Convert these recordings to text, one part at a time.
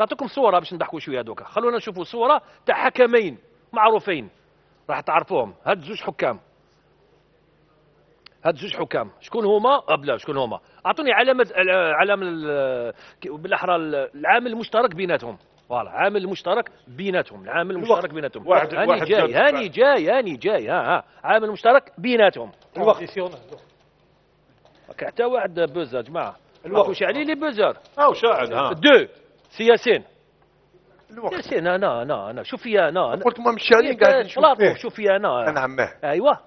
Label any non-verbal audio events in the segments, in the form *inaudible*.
نعطيكم صورة باش نضحكوا شوية دوكا خلونا نشوفوا صورة تاع حكمين معروفين. راح تعرفوهم. هاد زوج حكام. هاد زوج حكام. شكون هما؟ أه بلا شكون هما؟ أعطوني علامة علامة ال- بالأحرى العامل المشترك بيناتهم. voilà عامل مشترك بيناتهم. العامل المشترك بيناتهم. واحد- هاني واحد جاي هاني جاي هاني جاي. ها ها. عامل مشترك بيناتهم. الوقت. حتى واحد بوزر جماعة واش عليه لي بوزر أو شاهد ها. دو. سياسين الوقت. ياسين أنا أنا أنا شوف فيا أنا أنا قلت ما مشاني قاعد نشوف. فيه شوف فيا أنا أنا عماه أيوه.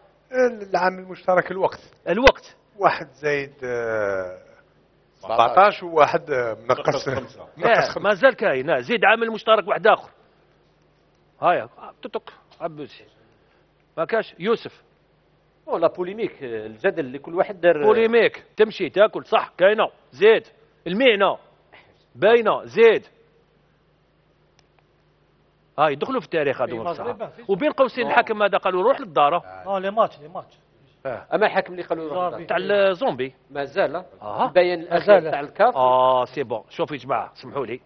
العامل المشترك الوقت. الوقت. واحد زايد آه، 17 وواحد آه، منقص خمسة. *laughs* منقص آه خمسة. ما زال كاين. آه، زيد عامل مشترك واحد آخر. هايا تطق. عبوسي ما كاش. يوسف. أو la polémique. الجدل اللي كل واحد دار polémique. تمشي تاكل صح كاينة. زيد. المعنى باينه زيد. هاي دخلوا في التاريخ هذوما بصراحه وبين قوسين الحكم هذا قالوا روح للدار آه les matchs les matchs. أما الحكم اللي قالوا زاربي. تاع الزومبي مازال آه. البيان الأخير تاع الكاف. آه c'est bon. شوفوا يا جماعة سمحوا لي.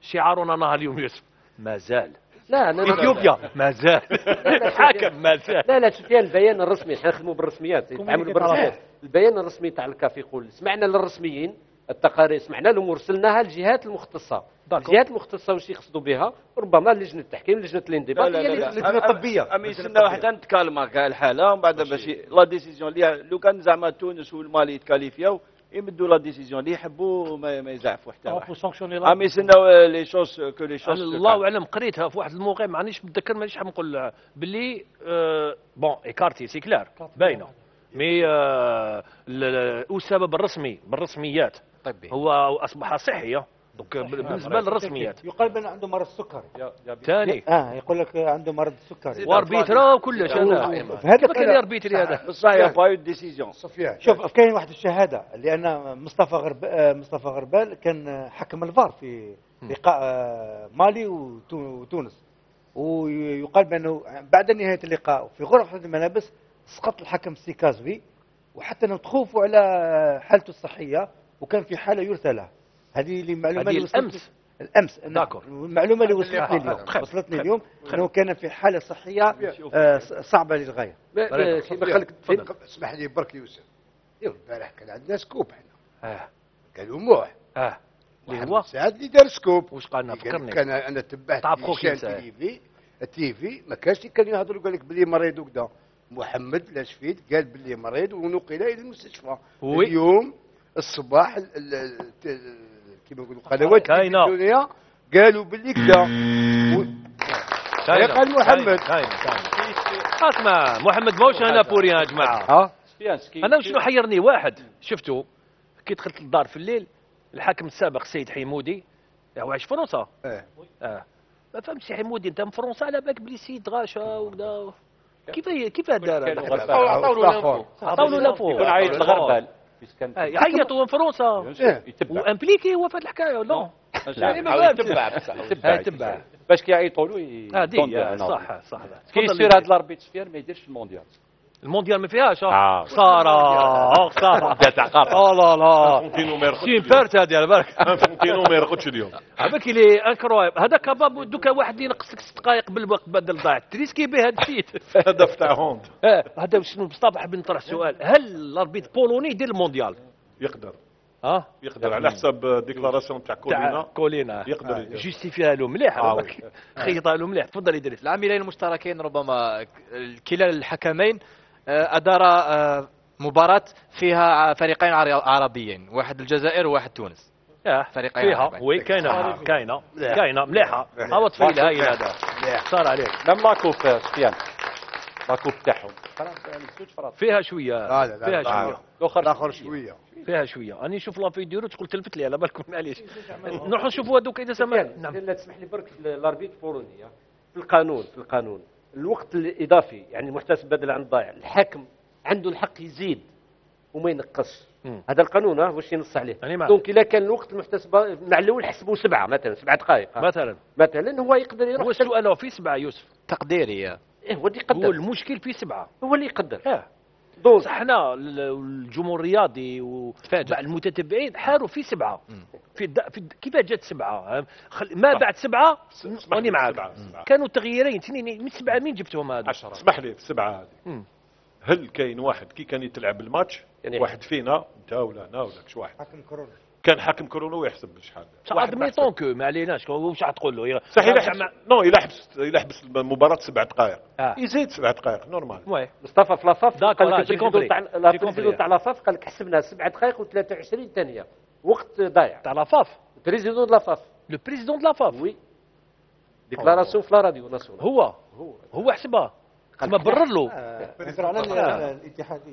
شعارنا نهار اليوم يوسف. ما زال. لا أنا إثيوبيا. ما زال. *laughs* حكم ما زال. لا لا سفيان البيان الرسمي. إحنا نخدموا بالرسميات يتعاملوا بالرسميات. البيان الرسمي تاع الكاف يقول سمعنا للرسميين التقارير. سمعنا لهم ورسلناها للجهات المختصة. الجهات المختصة واش يقصدوا بها؟ ربما لجنة التحكيم لجنة الانضباط لا هي لا اللي- لا. لا الطبيه اما يستنى واحد تتكالما كاع الحالة. ومن بعد باش la décision اللي لو كان زعما تونس والمالي يتكاليفياو يمدوا la décision. اللي يحبوا ما, ما يزعفوا حتى واحد. يستناو les choses que les choses الله أعلم قريتها في واحد الموقع مانيش متذكر مانيش حاب نقول باللي bon écarté c'est clair باينة. mais آه ال- ال- والسبب الرسمي بالرسميات. طبي. هو أصبح صحي دوك بالنسبة للرسميات. يقال بأن عنده مرض السكري ثاني. آه يقول لك عنده مرض السكري واربيترا وكلش هذا في هذا كان كان اربيتري هذا. بصح y a pas décision سفيان شوف. كاين واحد الشهادة لأن مصطفى غرب آه، مصطفى غربال كان حكم الفار في لقاء آه، مالي وتو- وتونس. ويقال بأنه بعد نهاية اللقاء في غرفة الملابس سقط الحكم سيكازبي وحتى انه تخوفوا على حالته الصحية وكان في حالة يرثى له هذه اللي معلومة هذه اللي الأمس. أنا- d'accord. المعلومة اللي وصلتني اليوم. وصلتني خير. اليوم خير. إنه كان في حالة صحية آه، كما قال لك تفضل. اسمح لي برك يوسف البارح كان عندنا سكوب إحنا. آه. قالوا موح آه. اللي هو سعد اللي دار scoop. واش قالنا فكرني. لك أنا تبعت تعب خوك شان ينسى. TV ال TV ما كانش اللي كان يهضروا قال لك بلي مريض وكذا محمد لا شفيت قال بلي مريض ونقل إلى المستشفى. oui. اليوم الصباح ال- ال- ال- كيما نقولوا قنوات كاينة. التلفزيونية قالوا بلي كذا. قال محمد. كاين كاين اسمع محمد. ماهوش هنا بوري يا جماعة. ها سفيان سكي- أنا شنو حيرني؟ واحد شفتو كي دخلت للدار في الليل الحاكم السابق السيد حمودي هو عايش في فرنسا. آه. ما فهمتش سي حمودي أنت من فرنسا؟ على بالك بلي سيد غاشا وكذا. كيف كيف دار كانوا هذا؟ غربال. عطاو له لافو يكون عايط الغربال يعيطوا من فرنسا. إيه. يتبع. وامبليكي هو في هذه الحكاية عاود فهمتش. يتبع. يتبع. باش كيعيطوا له صح صح. كي تفضل يصير لي. هذا الأربيت سفيان ما يديرش المونديال. المونديال ما فيهاش آه. آه. خسارة. آه، *laughs* خسارة. *laughs* تاع آه لا لا فونتينو ما يرقدش سي اليوم. بارت هذه على بالك. *laughs* فونتينو ما يرقدش اليوم. هذاك اللي انكرويب هذاك باب دوكا واحد ينقص لك ست دقائق بالوقت بدل ضاع تريسكي به هذا الشيء. هدف تاع هوند آه، هذا شنو مصطفى حاب نطرح سؤال. هل الأربيت بولوني يدير المونديال؟ يقدر. ها؟ يقدر على حسب ديكلاراسيون تاع كولينا. كولينا. يقدر يدير. جيستيفيها له مليح آه،. خيطها له مليح. تفضل ادريس العاملين المشتركين ربما كلا الحكمين آه، أدار آه، مباراة فيها فريقين عر- عربيين واحد الجزائر وواحد تونس. آه فريقين فيها. وي كاينة. كاينة. كاينة. مليحة. هو طفيل هايل هذا صار عليك. ميم لاكوب سفيان. لاكوب تاعهم فيها شوية. لا لا لا فيها لا. شوية. الآخر الآخر شوية. فيها شوية. اني نشوف لا فيديو تقول تلفت لي على بالكم معليش. نروحوا نشوفوا هذوك إذا سمع سفيان نعم. لا تسمح لي برك في ال arbitre البولونيه في القانون في القانون. الوقت الإضافي يعني المحتسب بدل عن الضائع. الحاكم عنده الحق يزيد وما ينقصش مم. هذا القانون ها واش ينص عليه؟ يعني. donc إلا كان الوقت المحتسب معلول حسبوا سبعة مثلا سبعة دقائق. مثلا. مثلا هو يقدر يروح هو السؤال هو في سبعة يوسف. تقديري إيه هو اللي هو يقدر المشكل في سبعة. هو اللي يقدر. آه دول صحنا ال- الجمهور الرياضي. والمتتبعين حاروا في سبعة. في, الد... في الد... كيف جات سبعة؟ خل... ما بعد سبعة؟ راني معاك. سبعة، سبعة. كانوا تغييرين تنين من سبعة مين جبتهم هذا؟ عشرة. اسمح لي في السبعة هذه. هل كاين واحد كي كان يتلعب الماتش يعني واحد فينا انت ولا أنا ولا كش واحد. حكم كورونا. كان حاكم كورونا ويحسب شحال واحد ما ادميتون حسب. كو ما عليناش واش راح تقول له؟ يا- صح يا إلى جماعة- حبس نو إلى حبس إلى حبس المباراة سبع دقائق. آه. يزيد سبع دقائق نورمال وي مصطفى في لافاف داكور، قال لك. تاع جي لا كومبري. ال président تاع la FAF قال لك حسبنا 7 دقائق و23 ثانية. وقت ضايع تاع la FAF ال président de la FAF le président de la FAF oui déclaration في la radio nationale هو هو هو حسبها تسمى برر له آه، الاتحاديه